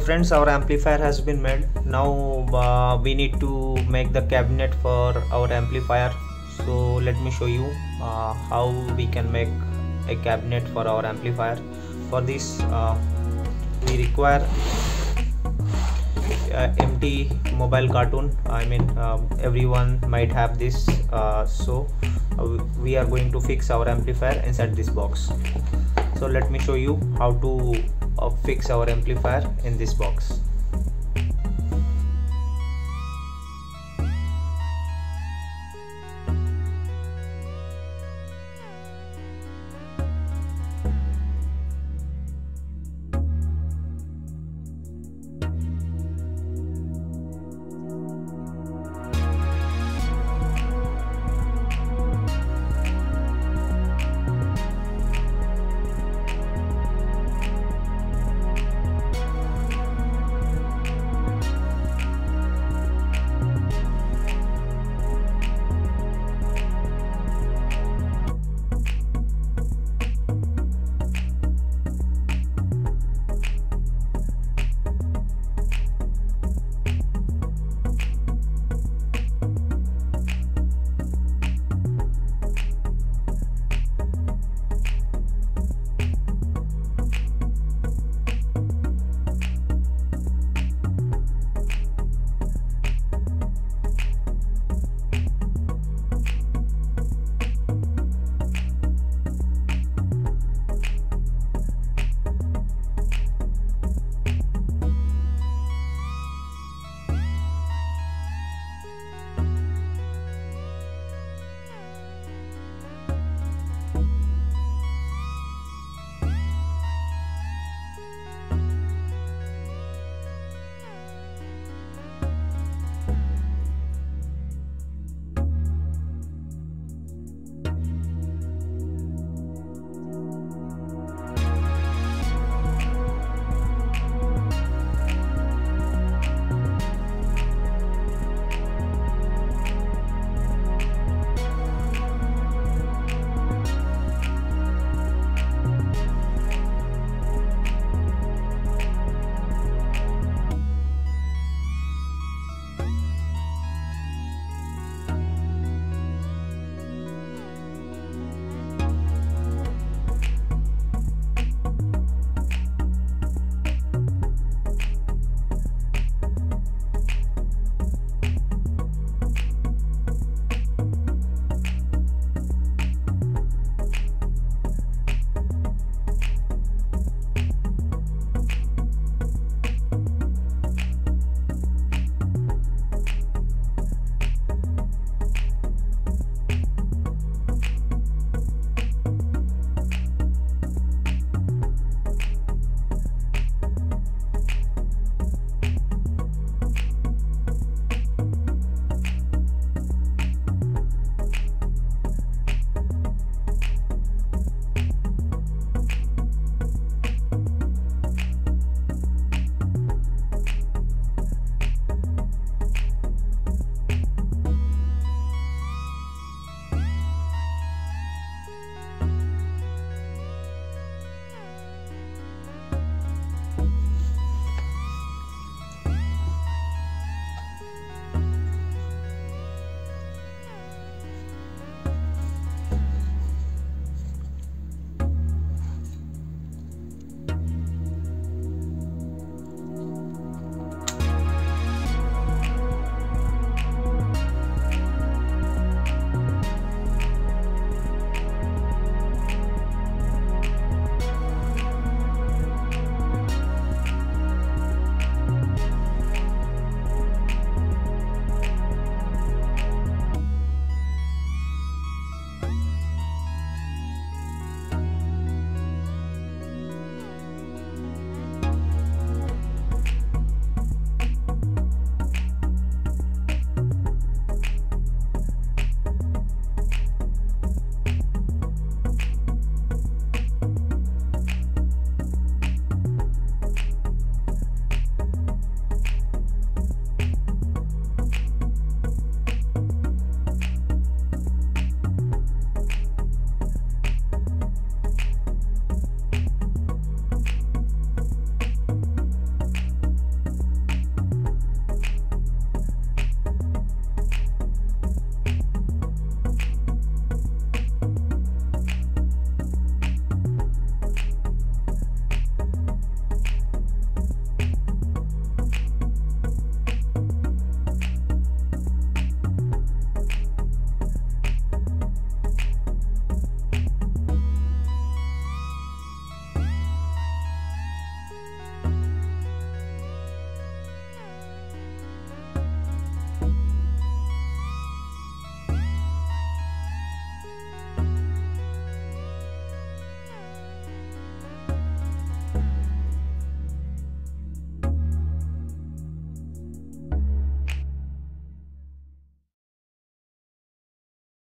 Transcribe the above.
friends our amplifier has been made. Now uh, we need to make the cabinet for our amplifier. So let me show you uh, how we can make a cabinet for our amplifier. For this uh, we require uh, empty mobile cartoon. I mean um, everyone might have this uh, so uh, we are going to fix our amplifier inside this box. So let me show you how to uh, fix our amplifier in this box